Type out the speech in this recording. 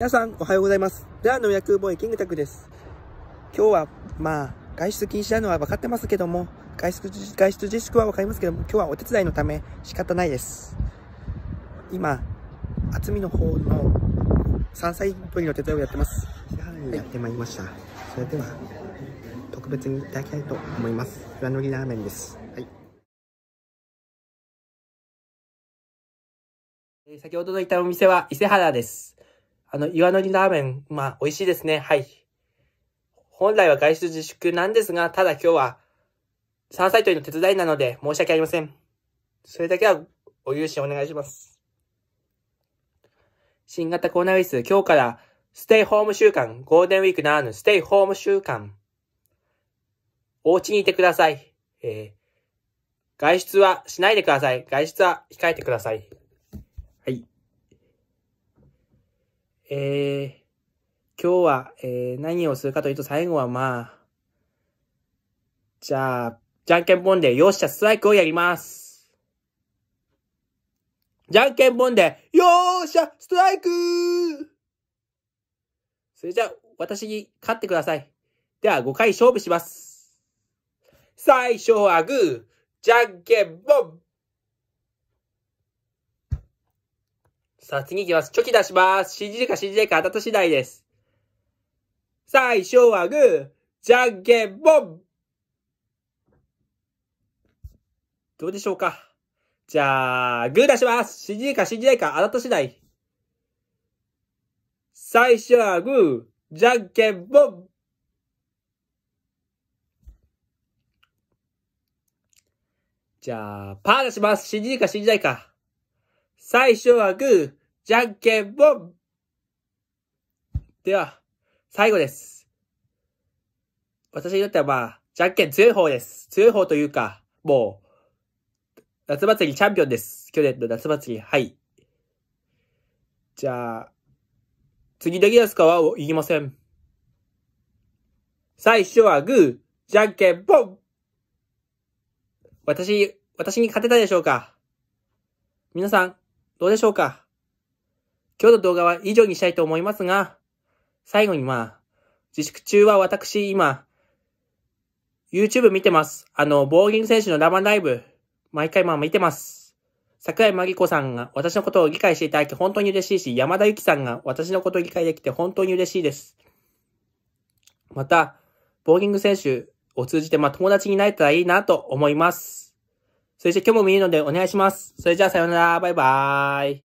皆さん、おはようございます。ダーの役ボーイキングタクです。今日は、まあ、外出禁止なのは分かってますけども、外出自外出自粛は分かりますけども、今日はお手伝いのため仕方ないです。今、厚みの方の山菜採りの手伝いをやってます。はい、やってまいりました。それでは、特別にいただきたいと思います。裏のりラーメンです。はい。えー先ほどのいたお店は伊勢原です。あの、岩のりラーメン、まあ、美味しいですね。はい。本来は外出自粛なんですが、ただ今日は、山菜採りの手伝いなので申し訳ありません。それだけはお許しお願いします。新型コロナウイルス、今日からステイホーム週間、ゴールデンウィークならぬステイホーム週間。お家にいてください。えー外出はしないでください。外出は控えてください。はい。えー、今日は、えー、何をするかというと最後はまあ、じゃあ、じゃんけんぽんで、よっしゃ、ストライクをやります。じゃんけんぽんで、よーしゃ、ストライクそれじゃあ、私に勝ってください。では、5回勝負します。最初はグー、じゃんけんぽん。さあ、次行きます。チョキ出します。信じるか信じないか、あた次第です。最初はグー、じゃんけんぽん。どうでしょうかじゃあ、グー出します。信じるか信じないか、あなた次第。最初はグー、じゃんけんぽん。じゃあ、パー出します。信じるか信じないか。最初はグー、じゃんけんぽん。では、最後です。私にとってはまあ、じゃんけん強い方です。強い方というか、もう、夏祭りチャンピオンです。去年の夏祭り、はい。じゃあ、次できますかは言いません。最初はグー、じゃんけんぽん。私、私に勝てたでしょうか？皆さん、どうでしょうか？今日の動画は以上にしたいと思いますが、最後にまあ、自粛中は私今、YouTube 見てます。あの、ボーリング選手の生ライブ、毎回まあ見てます。桜井真理子さんが私のことを理解していただき本当に嬉しいし、山田ゆきさんが私のことを理解できて本当に嬉しいです。また、ボーリング選手を通じてまあ友達になれたらいいなと思います。それじゃ今日も見るのでお願いします。それじゃあさようなら、バイバーイ。